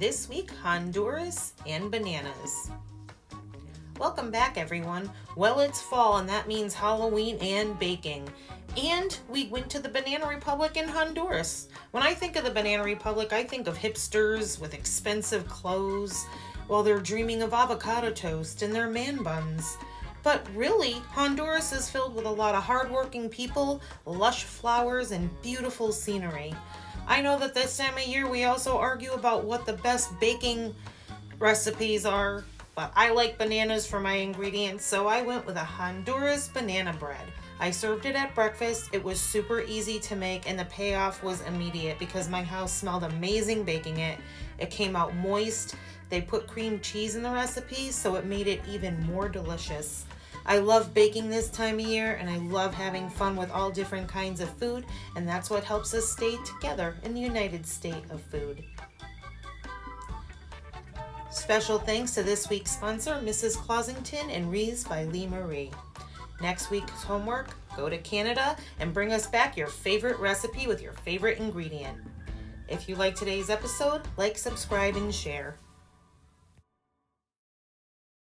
This week, Honduras and bananas. Welcome back, everyone. Well, it's fall, and that means Halloween and baking. And we went to the Banana Republic in Honduras. When I think of the Banana Republic, I think of hipsters with expensive clothes while they're dreaming of avocado toast and their man buns. But really, Honduras is filled with a lot of hardworking people, lush flowers, and beautiful scenery. I know that this time of year we also argue about what the best baking recipes are, but I like bananas for my ingredients, so I went with a Honduras banana bread. I served it at breakfast. It was super easy to make and the payoff was immediate because my house smelled amazing baking it. It came out moist. They put cream cheese in the recipe, so it made it even more delicious. I love baking this time of year and I love having fun with all different kinds of food, and that's what helps us stay together in the United State of Food. Special thanks to this week's sponsor, Mrs. Clausington and Wreaths by LiMarie. Next week's homework, go to Canada and bring us back your favorite recipe with your favorite ingredient. If you like today's episode, like, subscribe, and share.